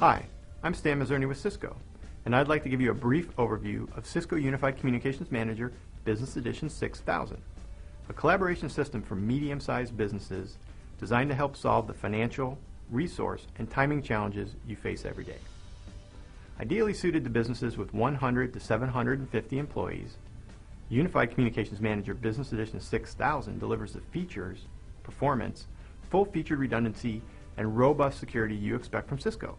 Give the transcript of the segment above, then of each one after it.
Hi, I'm Stan Mazzerni with Cisco, and I'd like to give you a brief overview of Cisco Unified Communications Manager Business Edition 6000, a collaboration system for medium-sized businesses designed to help solve the financial, resource, and timing challenges you face every day. Ideally suited to businesses with 100 to 750 employees, Unified Communications Manager Business Edition 6000 delivers the features, performance, full-featured redundancy, and robust security you expect from Cisco.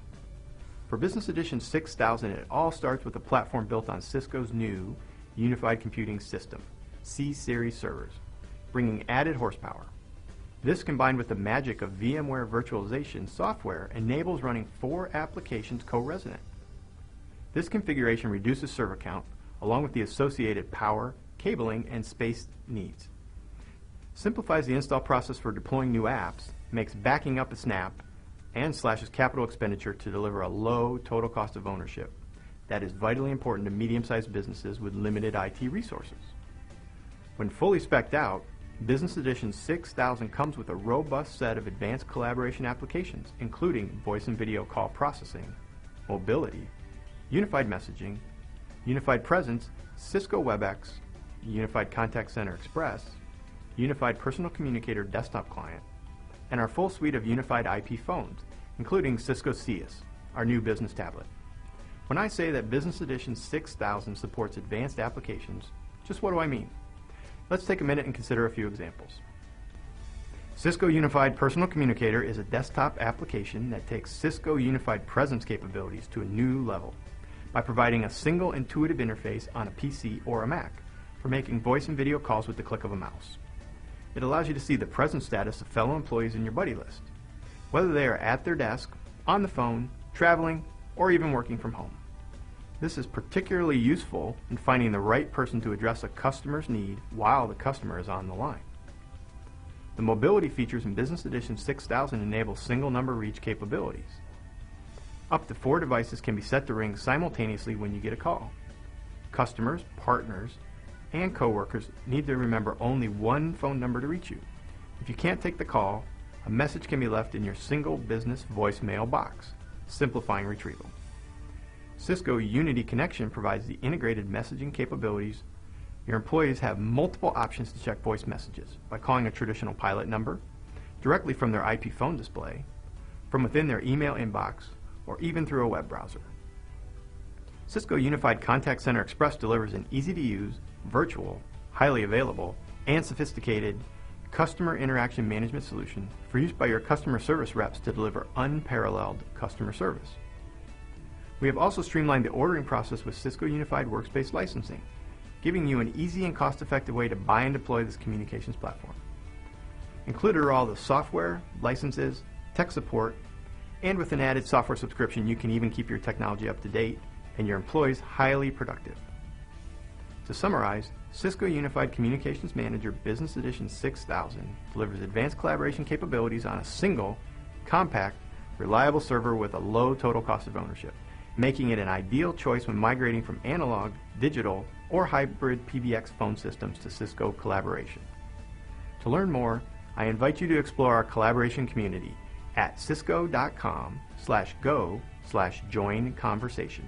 For Business Edition 6000, it all starts with a platform built on Cisco's new Unified Computing System, C-Series servers, bringing added horsepower. This combined with the magic of VMware virtualization software enables running four applications co-resident. This configuration reduces server count along with the associated power, cabling, and space needs. Simplifies the install process for deploying new apps, makes backing up a snap, and slashes capital expenditure to deliver a low total cost of ownership. That is vitally important to medium-sized businesses with limited IT resources. When fully specced out, Business Edition 6000 comes with a robust set of advanced collaboration applications, including voice and video call processing, mobility, unified messaging, unified presence, Cisco WebEx, Unified Contact Center Express, Unified Personal Communicator Desktop Client, and our full suite of unified IP phones, including Cisco Cius, our new business tablet. When I say that Business Edition 6000 supports advanced applications, just what do I mean? Let's take a minute and consider a few examples. Cisco Unified Personal Communicator is a desktop application that takes Cisco Unified Presence capabilities to a new level by providing a single intuitive interface on a PC or a Mac for making voice and video calls with the click of a mouse. It allows you to see the presence status of fellow employees in your buddy list, whether they are at their desk, on the phone, traveling, or even working from home. This is particularly useful in finding the right person to address a customer's need while the customer is on the line. The mobility features in Business Edition 6000 enable single number reach capabilities. Up to four devices can be set to ring simultaneously when you get a call. Customers, partners, and coworkers need to remember only one phone number to reach you. If you can't take the call, a message can be left in your single business voicemail box, simplifying retrieval. Cisco Unity Connection provides the integrated messaging capabilities. Your employees have multiple options to check voice messages by calling a traditional pilot number, directly from their IP phone display, from within their email inbox, or even through a web browser. Cisco Unified Contact Center Express delivers an easy-to-use, virtual, highly available, and sophisticated customer interaction management solution for use by your customer service reps to deliver unparalleled customer service. We have also streamlined the ordering process with Cisco Unified Workspace Licensing, giving you an easy and cost-effective way to buy and deploy this communications platform. Included are all the software, licenses, tech support, and with an added software subscription, you can even keep your technology up to date and your employees highly productive. To summarize, Cisco Unified Communications Manager Business Edition 6000 delivers advanced collaboration capabilities on a single, compact, reliable server with a low total cost of ownership making it an ideal choice when migrating from analog, digital, or hybrid PBX phone systems to Cisco Collaboration. To learn more, I invite you to explore our collaboration community at cisco.com slash go slash join conversation.